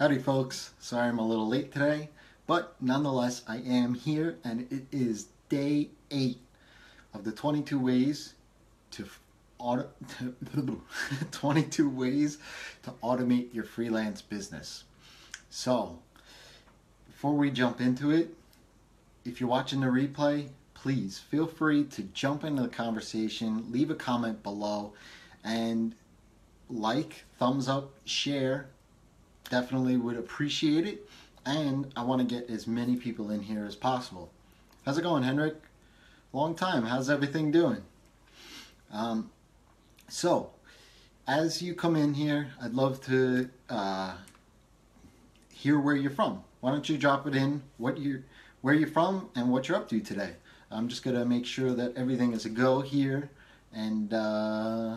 Howdy folks, sorry I'm a little late today, but nonetheless I am here and it is day 8 of the 22 ways to, auto, 22 ways to automate your freelance business. So, before we jump into it, if you're watching the replay, please feel free to jump into the conversation, leave a comment below, and like, thumbs up, share. Definitely would appreciate it. And I want to get as many people in here as possible. How's it going, Henrik? Long time. How's everything doing? Um, so, as you come in here, I'd love to uh, hear where you're from. Why don't you drop it in what you where you're from and what you're up to today. I'm just gonna make sure that everything is a go here and uh,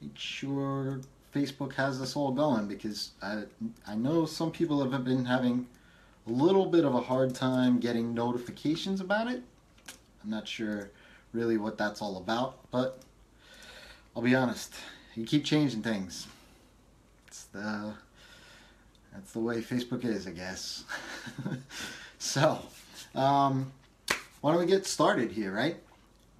make sure Facebook has this all going because I, I know some people have been having a little bit of a hard time getting notifications about it. I'm not sure really what that's all about, but I'll be honest, you keep changing things. It's the that's the way Facebook is, I guess. so, um, why don't we get started here, right?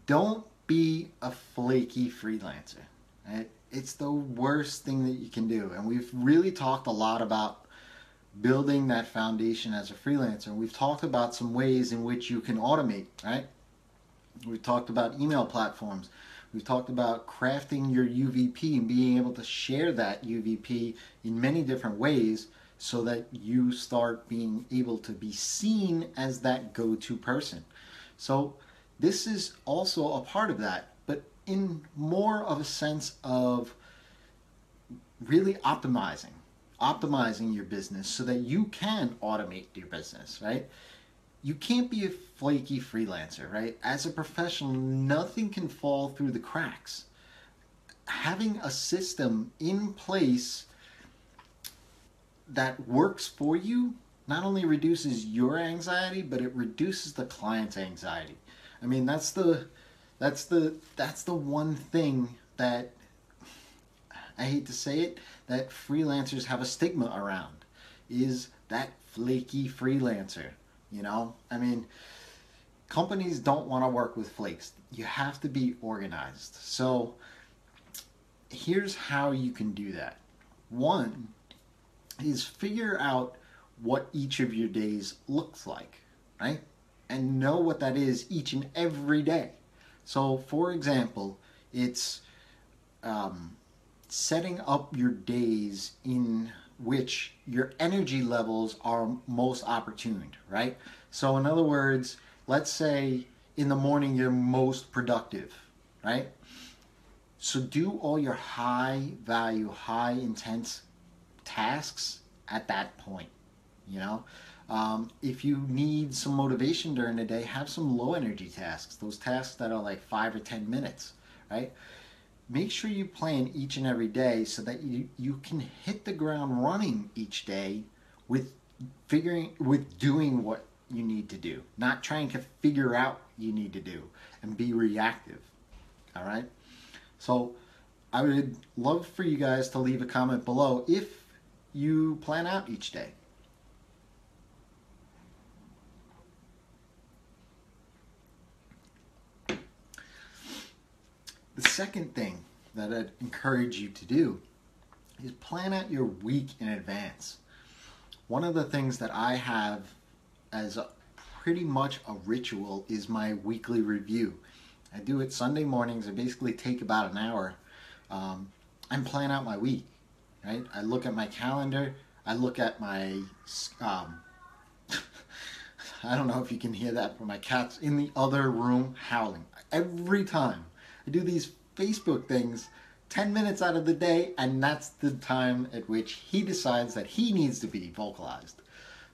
Don't be a flaky freelancer. Right? It's the worst thing that you can do. And we've really talked a lot about building that foundation as a freelancer. We've talked about some ways in which you can automate, right? We've talked about email platforms. We've talked about crafting your UVP and being able to share that UVP in many different ways so that you start being able to be seen as that go-to person. So this is also a part of that, in more of a sense of really optimizing, optimizing your business so that you can automate your business, right? You can't be a flaky freelancer, right? As a professional, nothing can fall through the cracks. Having a system in place that works for you not only reduces your anxiety, but it reduces the client's anxiety. I mean, that's the that's the that's the one thing that I hate to say it that freelancers have a stigma around is that flaky freelancer. You know, I mean, companies don't want to work with flakes. You have to be organized. So here's how you can do that. One is figure out what each of your days looks like, right? And know what that is each and every day. So, for example, it's um, setting up your days in which your energy levels are most opportune, right? So, in other words, let's say in the morning you're most productive, right? So, do all your high value, high intense tasks at that point. You know, um, if you need some motivation during the day, have some low energy tasks. Those tasks that are like five or ten minutes, right? Make sure you plan each and every day so that you you can hit the ground running each day with figuring with doing what you need to do, not trying to figure out you need to do and be reactive. All right. So I would love for you guys to leave a comment below if you plan out each day. The second thing that I'd encourage you to do is plan out your week in advance. One of the things that I have as a, pretty much a ritual is my weekly review. I do it Sunday mornings. I basically take about an hour um, and plan out my week right? I look at my calendar. I look at my, um, I don't know if you can hear that, but my cat's in the other room howling. Every time I do these Facebook things, 10 minutes out of the day, and that's the time at which he decides that he needs to be vocalized.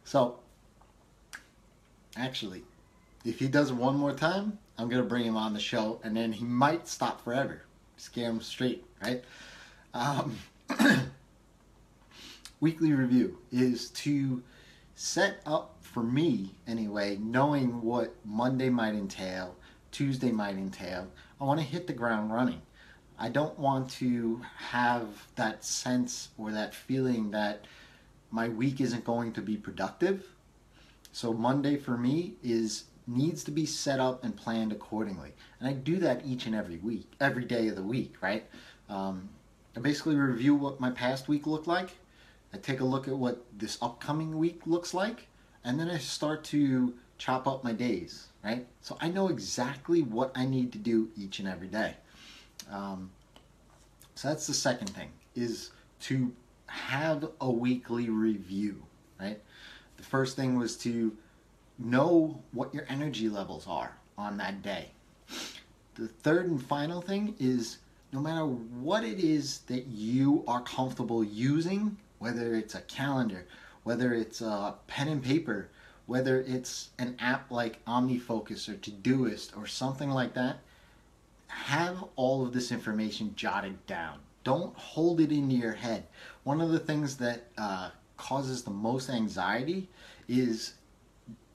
So, actually, if he does it one more time, I'm going to bring him on the show, and then he might stop forever. Scare him straight, right? Um, weekly review is to set up for me anyway, knowing what Monday might entail, Tuesday might entail. I want to hit the ground running. I don't want to have that sense or that feeling that my week isn't going to be productive. So Monday for me is needs to be set up and planned accordingly. And I do that each and every week, every day of the week, right? Um, I basically review what my past week looked like. I take a look at what this upcoming week looks like, and then I start to chop up my days, right? So I know exactly what I need to do each and every day. Um, so that's the second thing is to have a weekly review, right? The first thing was to know what your energy levels are on that day. The third and final thing is no matter what it is that you are comfortable using, whether it's a calendar, whether it's a pen and paper, whether it's an app like OmniFocus or Todoist or something like that, have all of this information jotted down. Don't hold it into your head. One of the things that uh, causes the most anxiety is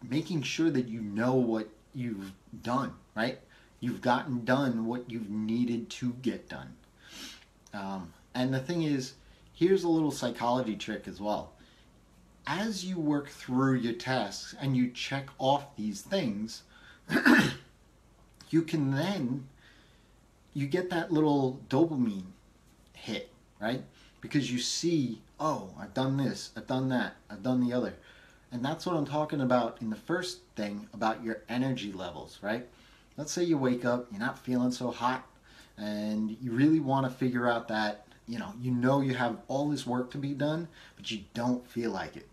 making sure that you know what you've done, right? You've gotten done what you've needed to get done. Um, and the thing is, here's a little psychology trick as well. As you work through your tasks and you check off these things, you can then you get that little dopamine hit, right? Because you see, oh, I've done this, I've done that, I've done the other. And that's what I'm talking about in the first thing about your energy levels, right? Let's say you wake up, you're not feeling so hot, and you really want to figure out that, you know, you know you have all this work to be done, but you don't feel like it.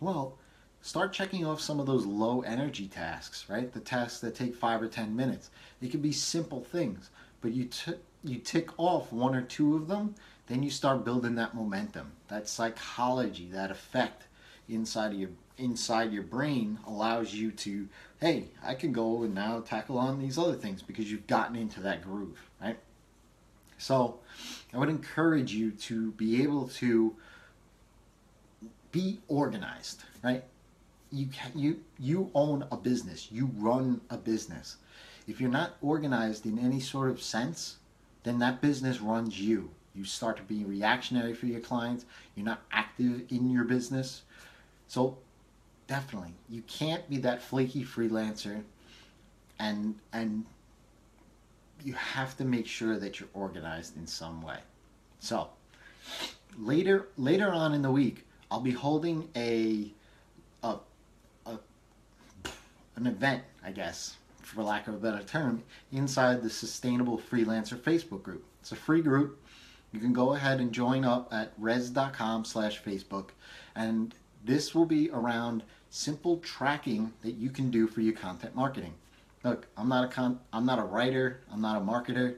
Well, start checking off some of those low energy tasks, right? The tasks that take five or 10 minutes. They could be simple things, but you, you tick off one or two of them, then you start building that momentum, that psychology, that effect inside of your inside your brain allows you to hey i can go and now tackle on these other things because you've gotten into that groove right so i would encourage you to be able to be organized right? You can, you you own a business. You run a business. If you're not organized in any sort of sense then that business runs you. You start to be reactionary for your clients. You're not active in your business. So definitely, you can't be that flaky freelancer, and and you have to make sure that you're organized in some way. So later later on in the week, I'll be holding a a, a an event, I guess, for lack of a better term, inside the Sustainable Freelancer Facebook group. It's a free group. You can go ahead and join up at rezzz.com slash Facebook. And this will be around simple tracking that you can do for your content marketing. Look, I'm not a con- I'm not a writer, I'm not a marketer,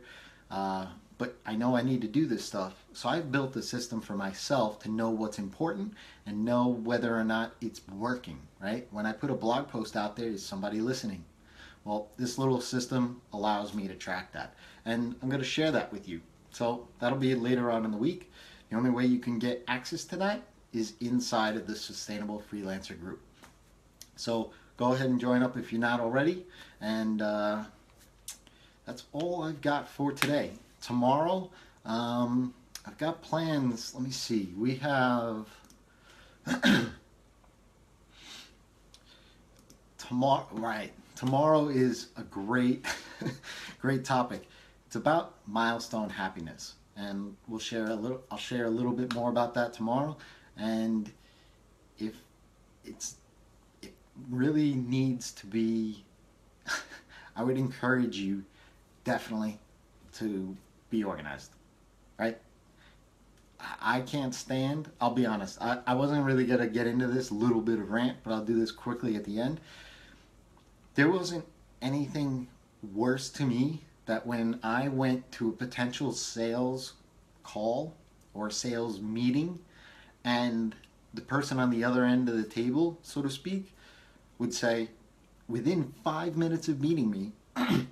uh, but I know I need to do this stuff. So I've built a system for myself to know what's important and know whether or not it's working. Right? When I put a blog post out there, is somebody listening? Well, this little system allows me to track that, and I'm going to share that with you. So that'll be later on in the week. The only way you can get access to that is inside of the Sustainable Freelancer group. So go ahead and join up if you're not already. And uh, that's all I've got for today. Tomorrow, um, I've got plans. Let me see. We have tomorrow. Right. Tomorrow is a great, great topic. It's about milestone happiness, and we'll share a little. I'll share a little bit more about that tomorrow. And if it's it really needs to be I would encourage you definitely to be organized. Right? I can't stand, I'll be honest, I, I wasn't really going to get into this little bit of rant, but I'll do this quickly at the end. There wasn't anything worse to me that when I went to a potential sales call or sales meeting and the person on the other end of the table, so to speak, would say, within five minutes of meeting me,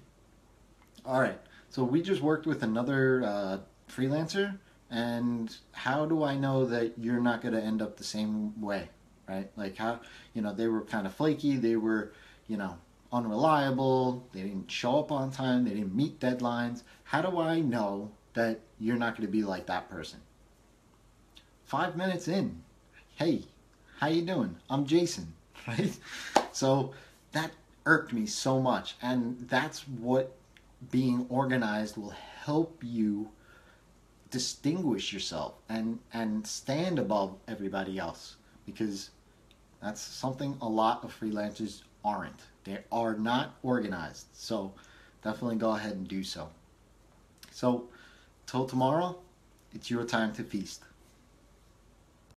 all right, so we just worked with another uh, freelancer, and how do I know that you're not going to end up the same way, right? Like how, you know, they were kind of flaky, they were, you know, unreliable, they didn't show up on time, they didn't meet deadlines. How do I know that you're not going to be like that person? five minutes in, hey, how you doing? I'm Jason, right? So that irked me so much, and that's what being organized will help you distinguish yourself and and stand above everybody else because that's something a lot of freelancers aren't. They are not organized. So definitely go ahead and do so. So till tomorrow, it's your time to feast.